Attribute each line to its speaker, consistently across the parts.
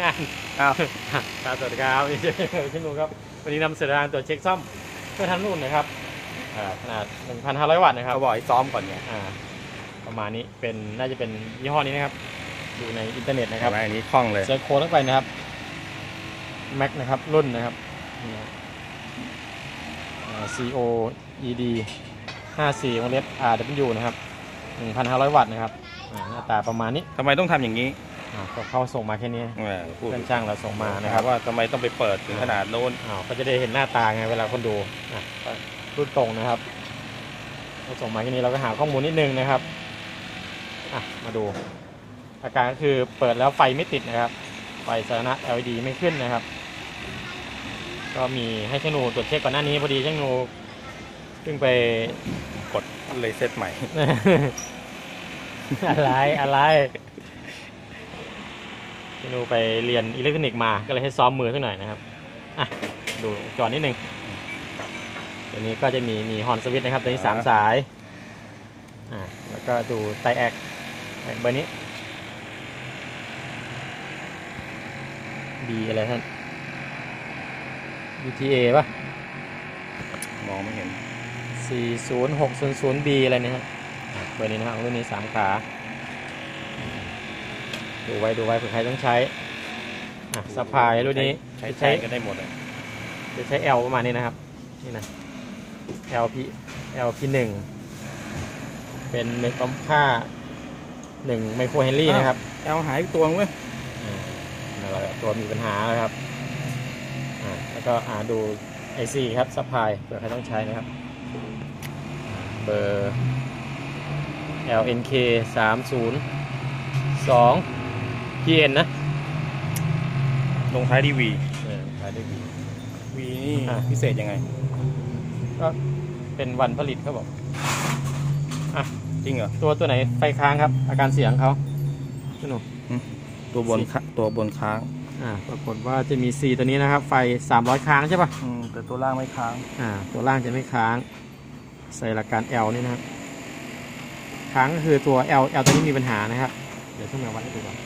Speaker 1: นาน
Speaker 2: อ้าว
Speaker 1: ครับสวัสดีครับพี่หนูครับ วันนี้นำเสนอการตรวจเช็คซ่อมเพื่อทันรุ่นนะครับอ่าขนาด 1,500 วัตต์นะครับ
Speaker 2: เขาบอกให้ซ้อมก่อนไง
Speaker 1: อ่าประมาณนี้เป็นน่าจะเป็นยี่ห้อนี้นะครับ ดูในอินเทอร์เน็ตนะค
Speaker 2: ครั
Speaker 1: รั
Speaker 2: บบอันนี้คล่องเลย
Speaker 1: เซิร์ชโค้ดเข้าไปนะครับ Mac นะครับรุ่นนะครับนี่ครับอ่า CO ED 54วงเล็บ RW นะครับ 1,500 วัตต์นะครับอ่าหน้าตาประมาณนี้
Speaker 2: ทำไมต้องทำอย่างนี้
Speaker 1: อ่าก็เข้าส่งมาแค่นี้
Speaker 2: เออพูด
Speaker 1: เพื่อนช่างเราส่งมานะ
Speaker 2: นะ
Speaker 1: ค
Speaker 2: ค
Speaker 1: รั
Speaker 2: รับบว่าทำไมต้องไปเปิดถึงขนาดโน้น
Speaker 1: อ้าวก็จะได้เห็นหน้าตาไงเวลาคนดูอะก็รุ่นตรงนะครับเราส่งมาแค่นี้เราก็หาข้อมูลนิดนึงนะครับอะมาดู อาการก็คือเปิดแล้วไฟไม่ติดนะครับ ไฟสถานะ LED ไม่ขึ้นนะครับ ก็มีให้ช่างนูตรวจเช็คก่อนหน้านี้พอดีช่างนูเพิ่งไป
Speaker 2: กดเลยเซตใหม่
Speaker 1: อะไรอะไร ช่างนูไปเรียนอิเล็กทรอนิกส์มา ก็เลยให้ซ้อมมือสักหน่อยนะครับ อะ ดูจอนิดนึงตัวนี้ก็จะมีมีฮอนสวิตนะครับ ตัวนี้สาม
Speaker 2: อ่า
Speaker 1: สาย อ่า แล้วก็ดูไตแอกเบอร์นี้ B อะไรท่าน UTA ป่ะ
Speaker 2: มองไม่เห็น
Speaker 1: 40600B อะไรเนี่ยฮะอะเบอร์นี้นะครับรุ่นนี้สามขา ดูไว้ดูไว้เผื่อใครต้องใช้อะสปายรุ่นนี้
Speaker 2: ใช้
Speaker 1: จะ
Speaker 2: ใช้
Speaker 1: ใช้
Speaker 2: ก็ได้หมดเลย
Speaker 1: จะใช้ L ประมาณนี้นะครับ นี่นะ LP LP หนึ่งเป็นเมกอมค่าหนึ่งไมโครเฮนรี่นะครับ
Speaker 2: เอาหายไปตัวนึงเว้ย
Speaker 1: อ่าแล้วก็ตัวมีปัญหาแล้วครับอ่าแล้วก็อ่าดู IC ครับซัพพลายเผื่อใครต้องใช้นะครับ เบอร์ LNK 3 0 2 PN นะ
Speaker 2: ลงท้ายดีวี
Speaker 1: เออขายได้ดี
Speaker 2: วีนี่
Speaker 1: อะ
Speaker 2: พิเศษยังไง
Speaker 1: ก็เป็นวันผลิตเขาบอก
Speaker 2: จริงเหรอ
Speaker 1: ตัวตัวไหนไฟค้างครับ อาการเสียงเขาพี่หนุ่ม
Speaker 2: ตัวบน
Speaker 1: สิ
Speaker 2: ค้าตัวบนค้าง
Speaker 1: อ่าปรากฏว่าจะมี C ตัวนี้นะครับ ไฟ 300 ค้างใช่ปะ
Speaker 2: อืมแต่ตัวล่างไม่ค้าง
Speaker 1: อ่า ตัวล่างจะไม่ค้าง ใส่หลักการ L นี่นะครับค้างก็คือตัว L L ตัวนี้มีปัญหานะครับ เดี๋ยวช่างมาวัดให้ดูก่อน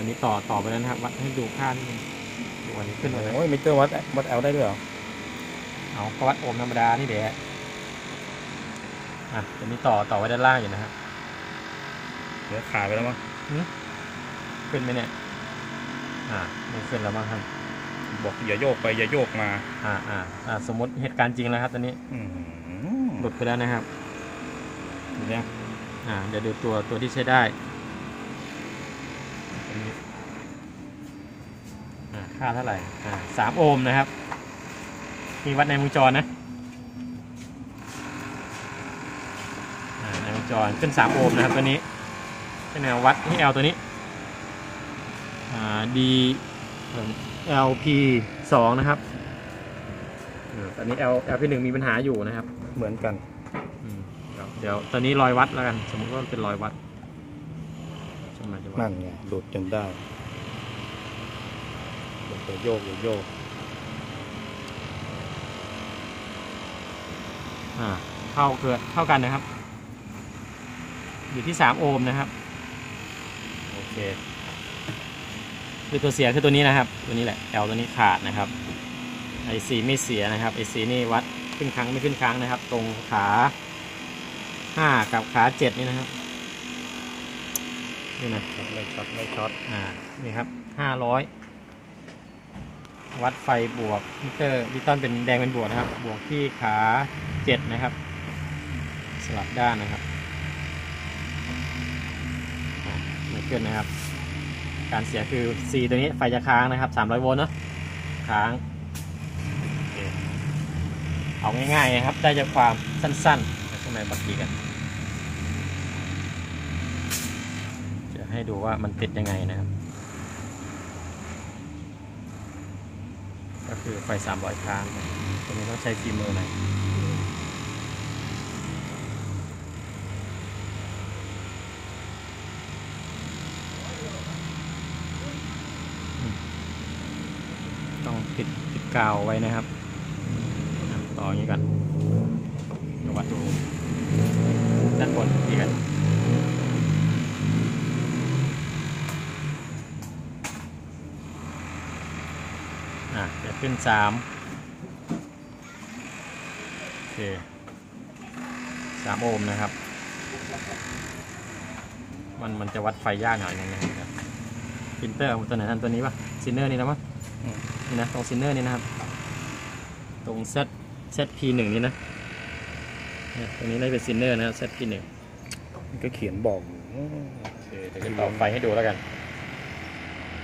Speaker 1: อันนี้ต่อต่อไปแล้วนะครับ วัดให้ดูค่านิดนึงดูวันนี้ขึ้นมาแล้ว
Speaker 2: โอ้ยมิเตอร์วัดวัดแอลได้ด้วยเหรอ
Speaker 1: เอาก็วัดโอห์มธรรมดานี่เดี๋ยวอะตัวนี้ต่อต่อไว้ด้านล่างอยู่นะครับ
Speaker 2: เดี๋ยวขาดไปแล้วมั้ง
Speaker 1: ขึ้นไหมเนี่ย อ่าไม่ขึ้นแล้วบ้างครับ
Speaker 2: บอกอย่าโยกไปอย่าโยกมา
Speaker 1: อ่าอ่าอ่าสมมติเหตุการณ์จริงแล้วครับตอนนี้
Speaker 2: อืม
Speaker 1: หลุดไปแล้วนะครับเห็นไหมอ่าเดี๋ยวดูตัวตัวที่ใช้ได้ตัวนี้อ่า ค่าเท่าไหร่อ่าสามโอห์มนะครับมีวัดในวงจรนะอ่าในวงจรขึ้นสามโอห์มนะครับตัวนี้เป็นแนววัดที่ L ตัวนี้อ่า D LP สองนะครับอ่าตอนนี้ L LP หนึ่งมีปัญหาอยู่นะครับ
Speaker 2: เหมือนกัน
Speaker 1: อืมเดี๋ยวเดี๋ยวตอนนี้รอยวัดแล้วกัน สมมติว่าเป็นรอยวัดช่างมั นจะวัด
Speaker 2: นั่นไงหลุดจนได้อย่าโยกอย่าโยก
Speaker 1: อ่าเท่าเกิดเท่ากันนะครับ อยู่ที่สามโอห์มนะครับ โอเคคือตัวเสียคือตัวนี้นะครับ ตัวนี้แหละ L ตัวนี้ขาดนะครับ IC ไม่เสียนะครับ IC นี่วัดขึ้นครั้งไม่ขึ้นครั้งนะครับ ตรงขาห้ากับขาเจ็ดนี่นะครับ นี่นะ
Speaker 2: ไม่ช็อตไม่ช็อต
Speaker 1: อ่านี่ครับห้าร้อยวัดไฟบวกมิเตอร์ดิจิตอลเป็นแดงเป็นบวกนะครับ บวกที่ขาเจ็ดนะครับ สลับด้านนะครับไม่ขึ้นนะครับ การเสียคือ C ตัวนี้ไฟจะค้างนะครับ300โวลต์เนอะค้างเคเอาง่ายๆนะครับ ได้จากความสั้นๆข้างในบักกี้กัน จะ ให้ดูว่ามันติดยังไงนะครับ ก็คือไฟ300ครั้งตัวนี้ต้องใช้ฝีมือหน่อยต้องติดติดกาวไว้นะครับ ต่ออย่างนี้กันเดี๋ยววัดดูด้านบนอีกัน ขึ้นสามโอเคสามโอห์มนะครับ มันมันจะวัดไฟยากหน่อยนึงนะครับพิมพ์เตอร์ตัวไหนท่านตัวนี้ปะซินเนอร์นี่นะมั้ง
Speaker 2: อืม
Speaker 1: นี่นะตรงซินเนอร์นี่นะครับ ตรงเซตเซตพีหนึ่งนี่นะเนี่ยตรงนี้ได้เป็นซินเนอร์นะครับเซตพีหนึ่ง
Speaker 2: มันก็เขียนบอกอยู่
Speaker 1: โอเคเดี๋ยวจะต่อไฟให้ดูแล้วกัน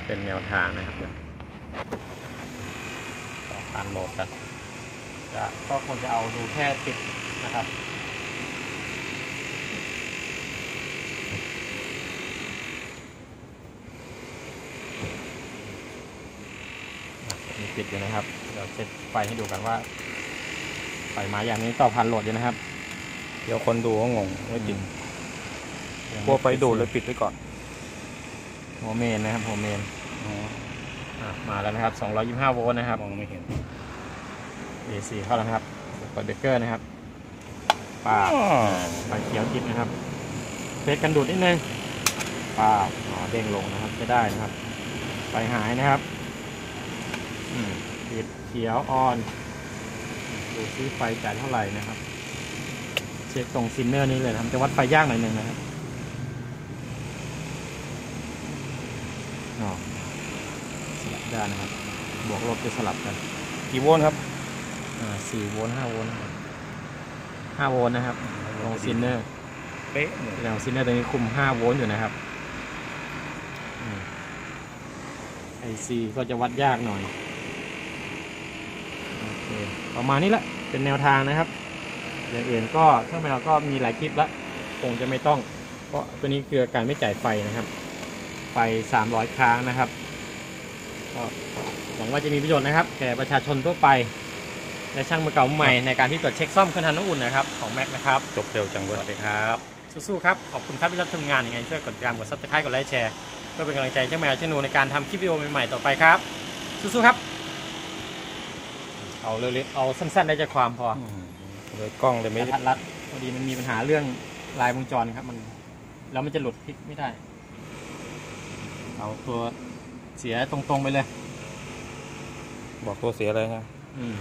Speaker 1: เป็นแนวทางนะครับเดี๋ยวต่อ การโหลดกันจะก็คงจะเอาดูแค่ติดนะครับอะมีติดอยู่นะครับ เดี๋ยวเช็ดไฟให้ดูกันว่าไฟมาอย่างนี้ต่อพันโหลดอยู่นะครับ
Speaker 2: เดี๋ยวคนดูก็งงไม่ติด
Speaker 1: ยัง
Speaker 2: กลัวไฟดูดเลยปิดไว้ก่อน
Speaker 1: หัวเมนนะครับหัวเมน
Speaker 2: อ๋อ
Speaker 1: อะมาแล้วนะครับ225โวลต์นะครับ
Speaker 2: มองไม่เห็น
Speaker 1: AC เข้าแล้วนะครับเปิดเบรกเกอร์นะครับป้าบ
Speaker 2: อ๋อ
Speaker 1: ไฟเขียวติดนะครับเฟสกันดูดนิดนึงป้าบอ๋อเด้งลงนะครับจะได้นะครับไฟหายนะครับอืมติดเขียวออนดูซิไฟจ่ายเท่าไหร่นะครับ เช็คตรงซินเนอร์นี้เลยนะครับจะวัดไฟยากหน่อยหนึ่งนะครับอ๋อสลับ ได้นะครับ บวกลบจะสลับกัน
Speaker 2: กี่โวลต์ครับ
Speaker 1: อ่าสี่โวลต์ห้าโวลต์นะครับห้าโวลต์นะครับตรงซินเนอร์
Speaker 2: เป๊ะเลย
Speaker 1: แนวซินเนอร์ตัวนี้คุมห้าโวลต์อยู่นะครับไอซีก็จะวัดยากหน่อยโอเคประมาณนี้แหละเป็นแนวทางนะครับอย่างอื่นก็เครื่องแมวก็มีหลายคลิปแล้วคงจะไม่ต้อง เพราะตัวนี้คือการไม่จ่ายไฟนะครับ ไฟ 300 ครั้งนะครับ ก็หวังว่าจะมีประโยชน์นะครับ แก่ประชาชนทั่วไป และช่างมือเก่ามือใหม่ในการที่ตรวจเช็คซ่อมเครื่องทำน้ำอุ่นนะครับของ MEX นะครับ
Speaker 2: จบเร็วจัง
Speaker 1: ส
Speaker 2: เว้ย
Speaker 1: วัสดีครับสู้ๆครับ ขอบคุณครับที่รับชมงานยังไงช่วยกดติดตามกด subscribe กดไลค์แชร์เพื่อเป็นกำลังใจให้ช่างแมวช่างหนูในการทำคลิปวิดีโอใหม่ๆต่อไปครับ สู้ๆครับ เอาเร็วๆเอาสั้นๆได้ใจความพอ
Speaker 2: อืมเลยกล้องเลยไม่
Speaker 1: ไม่ทัดรัดพอดีมันมีปัญหาเรื่องลายวงจรครับมัน แล้วมันจะหลุดพลิกไม่ได้ เอาตัว เสียตรงๆไปเลย
Speaker 2: บอกตัวเสียอะไรฮะ
Speaker 1: อืม